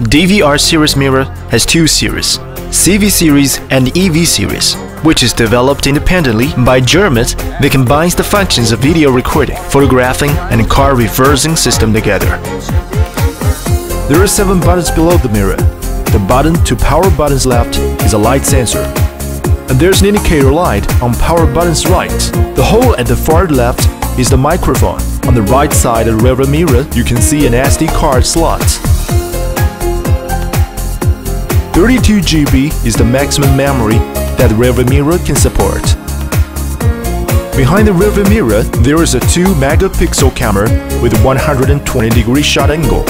DVR series mirror has two series, CV series and EV series, which is developed independently by Germid that combines the functions of video recording, photographing, and car reversing system together. There are seven buttons below the mirror. The button to power button's left is a light sensor. And there's an indicator light on power button's right. The hole at the far left is the microphone. On the right side of the rear mirror, you can see an SD card slot. 32 GB is the maximum memory that rearview mirror can support. Behind the rearview mirror, there is a 2 megapixel camera with 120 degree shot angle.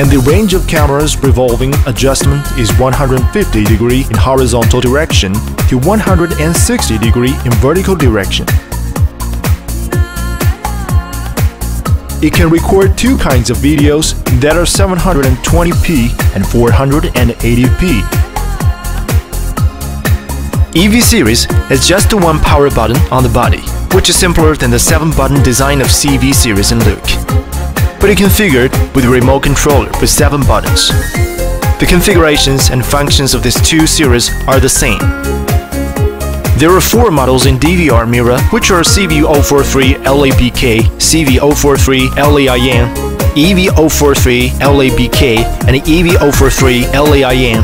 And the range of camera's revolving adjustment is 150 degree in horizontal direction to 160 degree in vertical direction. It can record two kinds of videos that are 720p and 480p. EV series has just the one power button on the body, which is simpler than the 7-button design of CV series and look. But it configured with a remote controller with 7 buttons. The configurations and functions of these two series are the same, there are four models in DVR Mira, which are CV043 LABK, CV043 LAIN, EV043 LABK, and EV043 LAIN.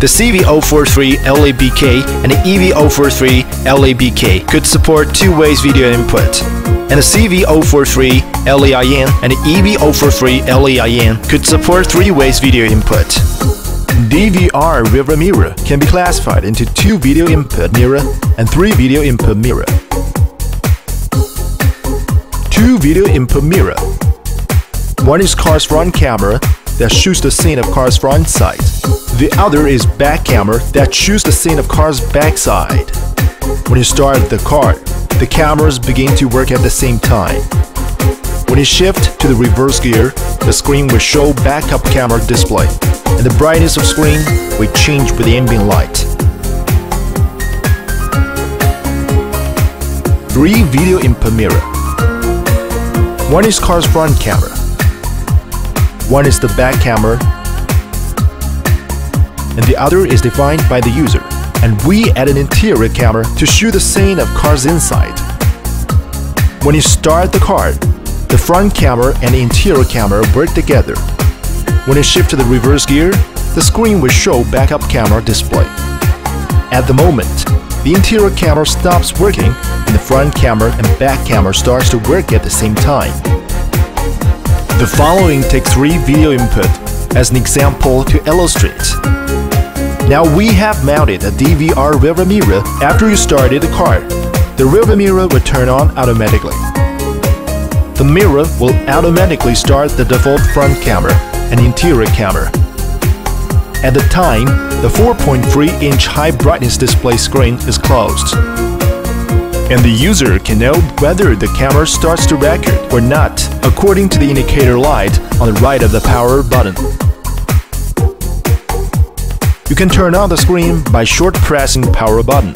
The CV043 LABK and the EV043 LABK could support two ways video input, and the CV043 LAIN and the EV043 LAIN could support three ways video input. DVR rear mirror can be classified into two video input mirror and three video input mirror. Two video input mirror. One is car's front camera that shoots the scene of car's front side. The other is back camera that shoots the scene of car's back side. When you start the car, the cameras begin to work at the same time. When you shift to the reverse gear, the screen will show backup camera display, and the brightness of screen will change with the ambient light. Three video input mirror. One is car's front camera. One is the back camera. And the other is defined by the user. And we add an interior camera to shoot the scene of car's inside. When you start the car, the front camera and the interior camera work together. When you shift to the reverse gear, the screen will show backup camera display. At the moment, the interior camera stops working and the front camera and back camera starts to work at the same time. The following takes three video input as an example to illustrate. Now we have mounted a DVR rear mirror after you started the car. The rear mirror will turn on automatically. The mirror will automatically start the default front camera and interior camera. At the time, the 4.3-inch high brightness display screen is closed. And the user can know whether the camera starts to record or not according to the indicator light on the right of the power button. You can turn on the screen by short pressing power button.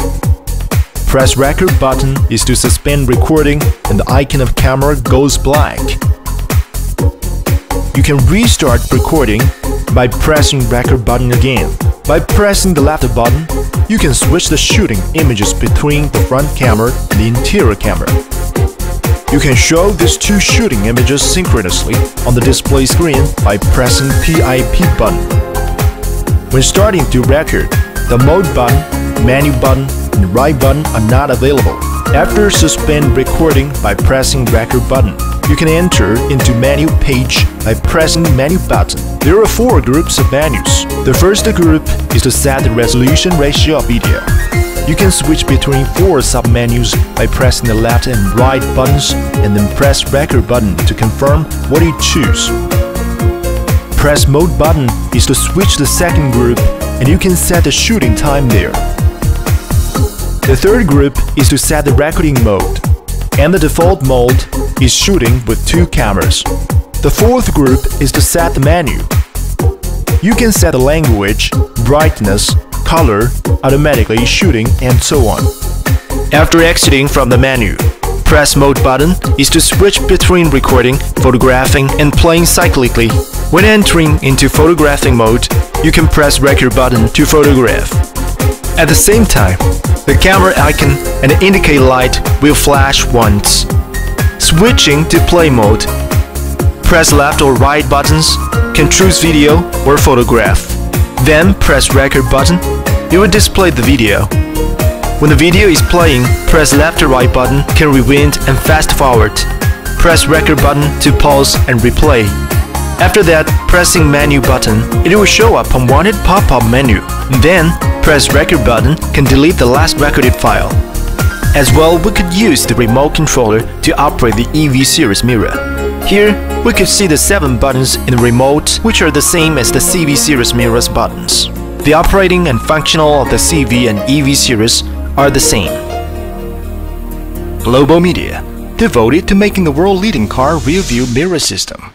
Press record button is to suspend recording and the icon of camera goes black. You can restart recording by pressing record button again. By pressing the left button, you can switch the shooting images between the front camera and the interior camera. You can show these two shooting images synchronously on the display screen by pressing PIP button. When starting to record, the mode button, menu button, and right button are not available. After suspend recording by pressing record button, you can enter into menu page by pressing menu button. There are four groups of menus. The first group is to set the resolution ratio of video. You can switch between four submenus by pressing the left and right buttons and then press record button to confirm what you choose. Press mode button is to switch the second group and you can set the shooting time there. The third group is to set the recording mode, and the default mode is shooting with two cameras. The fourth group is to set the menu. You can set the language, brightness, color, automatically shooting, and so on. After exiting from the menu, press mode button is to switch between recording, photographing, and playing cyclically. When entering into photographing mode, you can press record button to photograph. At the same time, the camera icon and the indicator light will flash once. Switching to play mode, press left or right buttons, can choose video or photograph. Then press record button, it will display the video. When the video is playing, press left or right button can rewind and fast forward. Press record button to pause and replay. After that, pressing menu button, it will show up unwanted pop-up menu. Then, press record button can delete the last recorded file. As well, we could use the remote controller to operate the EV series mirror. Here, we could see the 7 buttons in the remote which are the same as the CV series mirror's buttons. The operating and functional of the CV and EV series are the same. Global Media, devoted to making the world-leading car rear view mirror system.